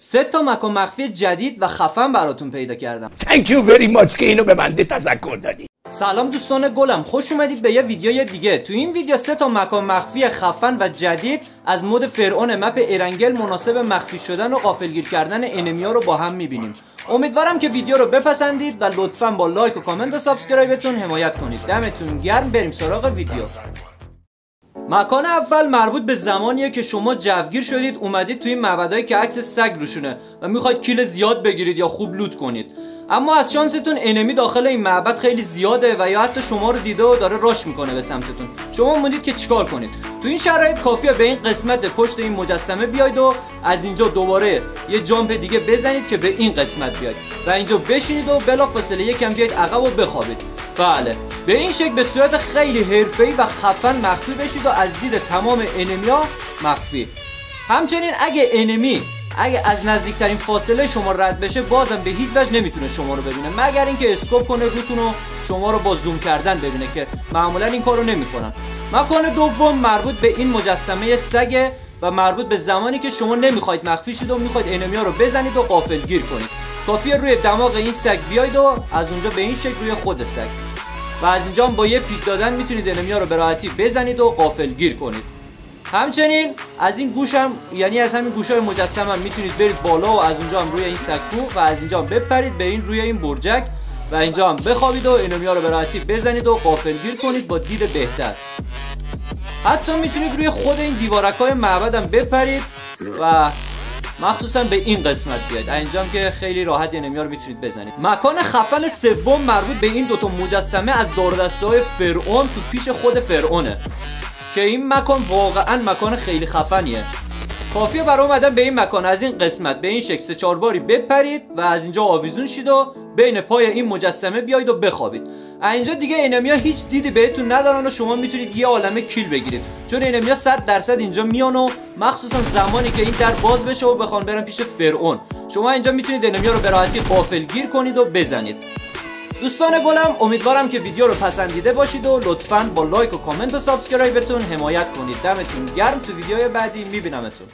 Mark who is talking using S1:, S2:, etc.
S1: سه تا مکان مخفی جدید و خفن براتون پیدا کردم.
S2: Thank you very much که اینو به بنده تذکر دادی.
S1: سلام دوستان گلم خوش اومدید به یه ویدیوی دیگه. تو این ویدیو سه تا مکان مخفی خفن و جدید از mode فرعون map ارنگل مناسب مخفی شدن و غافلگیر کردن enemy ا رو با هم می‌بینیم. امیدوارم که ویدیو رو بپسندید و لطفا با لایک و کامنت و subscribe تون حمایت کنید. دمتون گرم بریم سراغ ویدیو. مکان اول مربوط به زمانیه که شما جوگیر شدید اومدید توی معبدایی که عکس سگ روشونه و می‌خواید kill زیاد بگیرید یا خوب loot کنید. اما از شانستون enemy داخل این معبد خیلی زیاده و یا حتی شما رو دیده و داره rush می‌کنه به سمتتون. شما موندید که چیکار کنید. تو این شرایط کافیه به این قسمت پشت این مجسمه بیاید و از اینجا دوباره یه jump دیگه بزنید که به این قسمت بیاید. و اینجا بشینید و بلافاصله یکم بیاید عقب و بخوابید. بله. به این شکل به صورت خیلی حرفه‌ای و خفن مخفی بشید و از دید تمام enemy ا مخفی. همچنین اگه enemy اگه از نزدیکترین فاصله شما رد بشه بازم به هیچ وجه نمی‌تونه شما رو ببینه مگر اینکه scope کنه روتون و شما رو با زوم کردن ببینه که معمولا این کارو نمی‌کنن. مکان دوم مربوط به این مجسمه سگه و مربوط به زمانی که شما نمی‌خواید مخفی شید و می‌خواید enemy ا رو بزنید و غافلگیر کنید. کافیه روی دماغ این سگ بیاید و از اونجا به این شکل روی خود سگ. و از اینجا با یه peek دادن می‌تونید enemy ا رو به راحتی بزنید و غافلگیر کنید. همچنین از این گوش هم یعنی از همین گوش های مجسم هم می‌تونید برید بالا و از اونجا هم روی این سکو و از اینجا بپرید به این روی این برجک و اینجا هم بخوابید و انمیا رو به راحتی بزنید و غافلگیر کنید با دید بهتر. حتی می‌تونید روی خود این دیوارک های معبد هم بپرید و مخصوصا به این قسمت بیاید. اینجا که خیلی راحت انمیا رو می‌تونید بزنید. مکان خفن سوم مربوط به این دوتا مجسمه از دور فرعون تو پیش خود فرعونه. که این مکان واقعا مکان خیلی خفنیه. کافیه برای اومدن به این مکان. از این قسمت به این شکل سه چهار باری بپرید و از اینجا آویزون شید و بین پای این مجسمه بیاید و بخوابید. اینجا دیگه enemy ا هیچ دیدی بهتون ندارن و شما می‌تونید یه عالمه kill بگیرید. چون enemy ا 100 درصد اینجا میان و مخصوصا زمانی که این در باز بشه و بخوان برن پیش فرعون. شما اینجا می‌تونید enemy ا رو به راحتی غافلگیر کنید و بزنید. دوستان گلم امیدوارم که ویدیو رو پسندیده باشید و لطفا با لایک و کامنت و subscribe تون حمایت کنید. دمتون گرم تو ویدیوی بعدی میبینمتون.